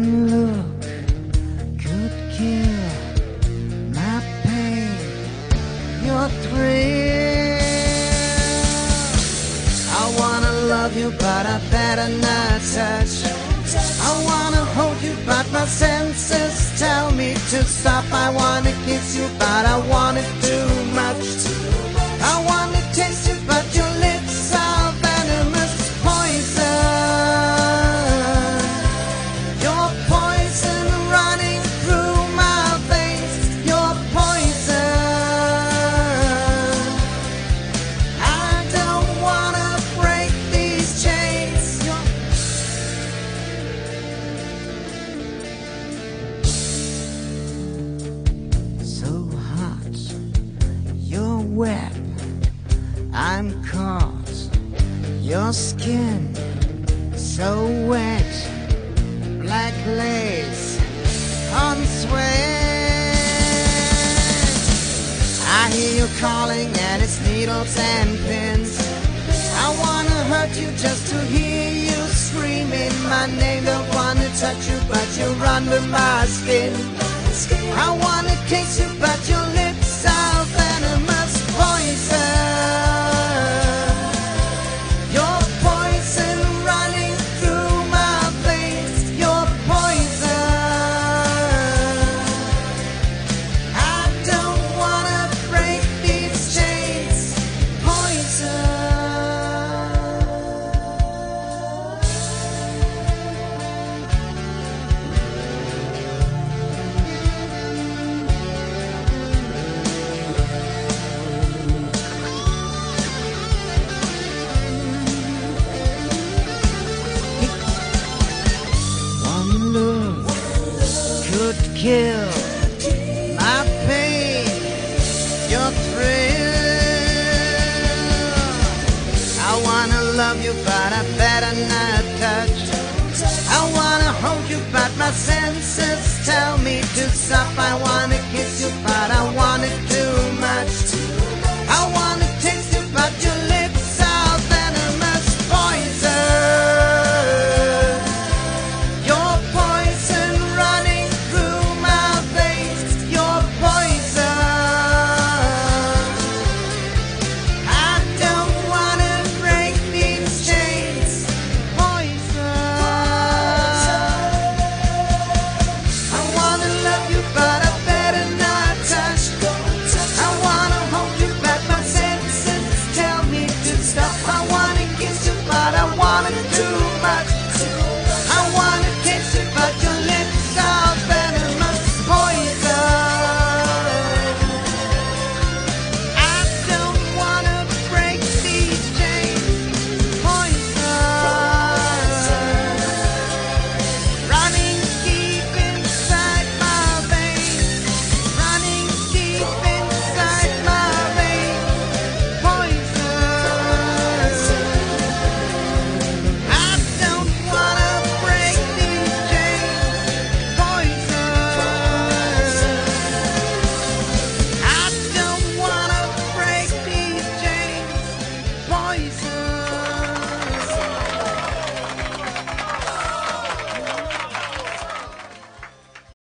One look could kill my pain, your thrill. I wanna love you, but I better not touch. I wanna hold you, but my senses tell me to stop. I wanna kiss you, but I want it too much. Wet. I'm caught. Your skin so wet, black lace on sweat. I hear you calling, and it's needles and pins. I wanna hurt you just to hear you screaming my name. Don't wanna touch you, but you're under my skin. I wanna kiss you, but your kill my pain, your thrill. I wanna love you, but I better not touch. I wanna hold you, but my senses tell me to stop. I wanna wanted to poison.